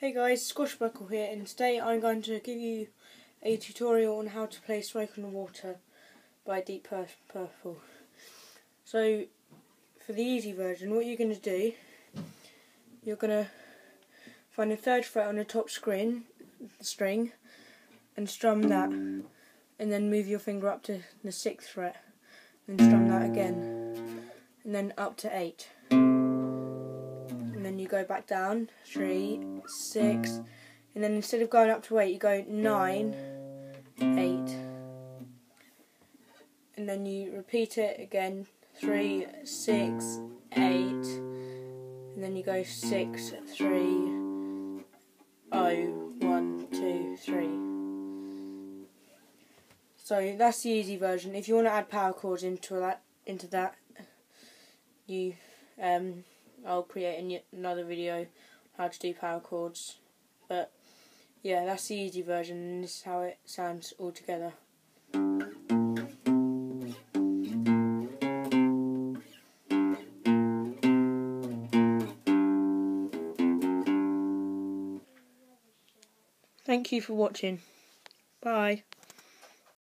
Hey guys, Squashbuckle here and today I'm going to give you a tutorial on how to play Smoke on the Water by Deep Purple. So, for the easy version, what you're going to do, you're going to find the third fret on the top screen, string, and strum that, and then move your finger up to the sixth fret, and strum that again, and then up to eight you go back down, three, six, and then instead of going up to eight, you go nine, eight, and then you repeat it again, three, six, eight, and then you go six, three, oh, one, two, three. So that's the easy version. If you want to add power chords into that, into that, you um, I'll create another video how to do power chords. But yeah, that's the easy version and this is how it sounds all together. Thank you for watching. Bye.